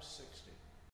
us